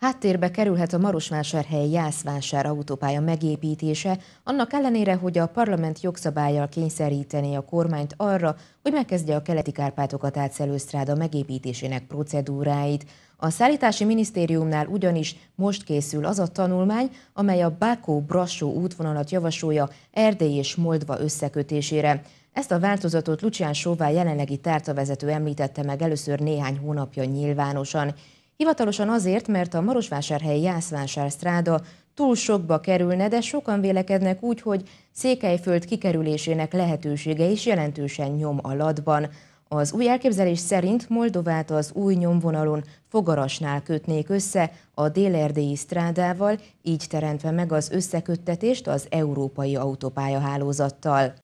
Háttérbe kerülhet a Marosvásárhely Jászvásár autópálya megépítése, annak ellenére, hogy a parlament jogszabályjal kényszeríteni a kormányt arra, hogy megkezdje a keleti Kárpátokat átszelő sztráda megépítésének procedúráit. A szállítási minisztériumnál ugyanis most készül az a tanulmány, amely a Bákó-Brassó útvonalat javasolja Erdély és Moldva összekötésére. Ezt a változatot Lucián Sóvá jelenlegi tártavezető említette meg először néhány hónapja nyilvánosan. Hivatalosan azért, mert a Marosvásárhely Jászvásár sztráda túl sokba kerülne, de sokan vélekednek úgy, hogy Székelyföld kikerülésének lehetősége is jelentősen nyom a ladban. Az új elképzelés szerint Moldovát az új nyomvonalon Fogarasnál kötnék össze a délerdélyi sztrádával, így teremtve meg az összeköttetést az európai autópályahálózattal.